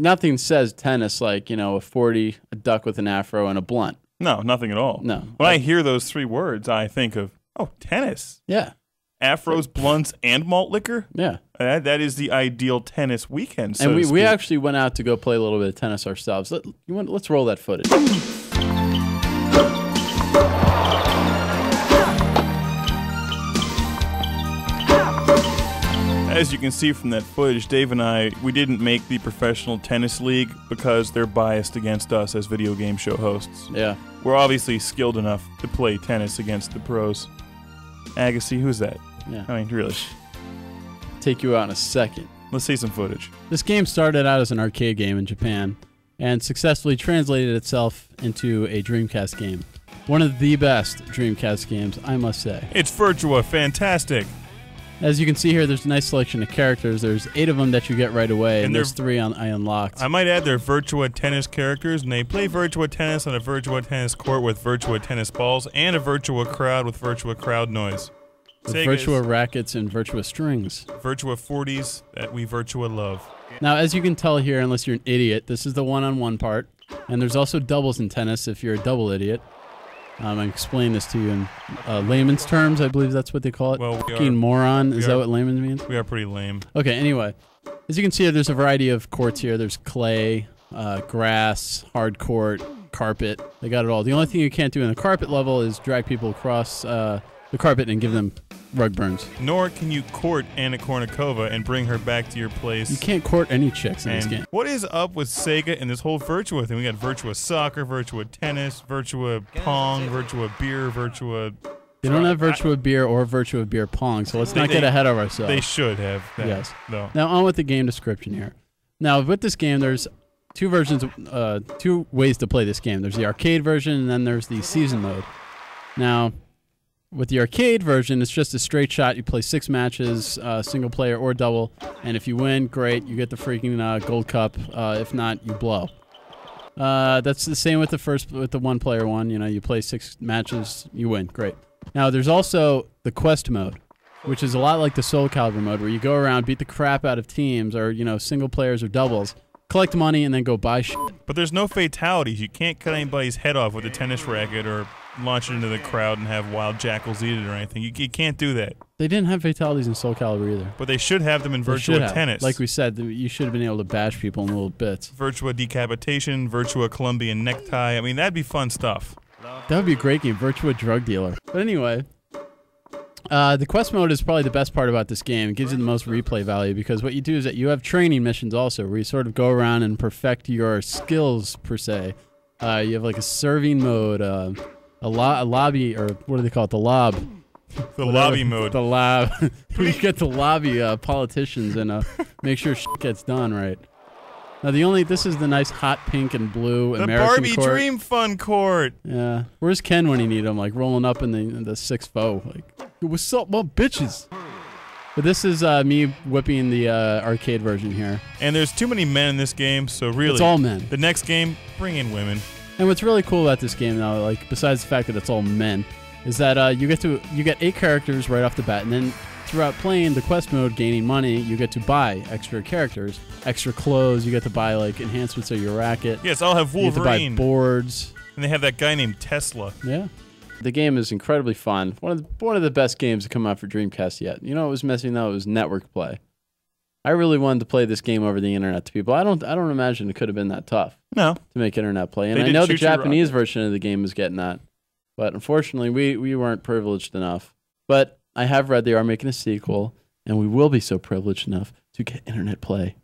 nothing says tennis like you know a forty, a duck with an afro, and a blunt. No, nothing at all. No. When I hear those three words, I think of oh, tennis, Yeah, afros, blunts, and malt liquor. yeah. That that is the ideal tennis weekend. So and we, we actually went out to go play a little bit of tennis ourselves. Let, you want, let's roll that footage. As you can see from that footage, Dave and I, we didn't make the professional tennis league because they're biased against us as video game show hosts. Yeah. We're obviously skilled enough to play tennis against the pros. Agassi, who's that? Yeah. I mean, really. Take you out in a second. Let's see some footage. This game started out as an arcade game in Japan and successfully translated itself into a Dreamcast game. One of the best Dreamcast games, I must say. It's Virtua, fantastic. As you can see here, there's a nice selection of characters. There's eight of them that you get right away, and, And there's three on, I unlocked. I might add they're Virtua tennis characters, and they play Virtua tennis on a Virtua tennis court with Virtua tennis balls and a Virtua crowd with Virtua crowd noise. with Sega's Virtua rackets and Virtua strings. Virtua 40s that we Virtua love. Now, as you can tell here, unless you're an idiot, this is the one-on-one part, and there's also doubles in tennis if you're a double idiot. Um, I explain this to you in uh, layman's terms. I believe that's what they call it. Well, we Fucking are, moron. Is we that what layman means? we are pretty lame. Okay. Anyway, as you can see, there's a variety of courts here. There's clay, uh, grass, hard court, carpet. They got it all. The only thing you can't do in the carpet level is drag people across uh, the carpet and give them rug burns. Nor can you court Anna Kournikova and bring her back to your place. You can't court any chicks in this game. what is up with Sega and this whole Virtua thing? We got Virtua Soccer, Virtua Tennis, Virtua Pong, Virtua Beer, Virtua. They don't have Virtua Beer or Virtua Beer Pong, so let's They- not get they- ahead of ourselves. They should have that. Yes. Though. Now on with the game description here. Now with this game, there's two versions, uh, two ways to play this game. There's the arcade version, and then there's the season mode. Now, with the arcade version, it's just a straight shot. You play six matches, uh, single player or double, and if you win, great, you get the freaking uh, gold cup. Uh, if not, you blow. Uh, that's the same with the first with the one player one. You know, you play six matches, you win, great. Now there's also the quest mode, which is a lot like the Soul Calibur mode, where you go around, beat the crap out of teams, or you know, single players or doubles, collect money, and then go buy shit. But there's no fatalities. You can't cut anybody's head off with a tennis racket or launch it into the crowd and have wild jackals eat it or anything. You, you can't do that. They didn't have fatalities in Soul Calibur either. But they should have them in They should Virtua have. Tennis. Like we said, th- you should have been able to bash people in little bits. Virtua Decapitation, Virtua Colombian Necktie. I mean, that'd be fun stuff. That would be a great game, Virtua Drug Dealer. But anyway, uh, the quest mode is probably the best part about this game. It gives you the most replay value because what you do is that you have training missions also, where you sort of go around and perfect your skills per se. Uh, you have like a serving mode, uh, a, lo- a lobby, or what do they call it? The lob. The Whatever. lobby mode. The lab. you get to lobby uh, politicians and uh, make sure shit gets done right. Now the only this is the nice hot pink and blue The American Barbie court. Dream Fun Court. Yeah. Where's Ken when you need him? Like rolling up in the in the six foe. Like, "Yo, what's up, my bitches? But this is uh, me whipping the uh, arcade version here. And there's too many men in this game, so really, It's all men. the next game, bring in women. And what's really cool about this game now, like besides the fact that it's all men, is that uh, you get to you get eight characters right off the bat, and then throughout playing the quest mode, gaining money, you get to buy extra characters, extra clothes. You get to buy like enhancements of your racket. Yes, I'll have Wolverine. You get to buy boards. and they have that guy named Tesla. Yeah. The game is incredibly fun. One of the, one of the best games to come out for Dreamcast yet. You know what was missing though? It was network play. I really wanted to play this game over the internet to people. I don't I don't imagine it could have been that tough No, to make internet play. And They I know the Japanese version of the game is getting that. But unfortunately, we we weren't privileged enough. But I have read they are making a sequel and we will be so privileged enough to get internet play.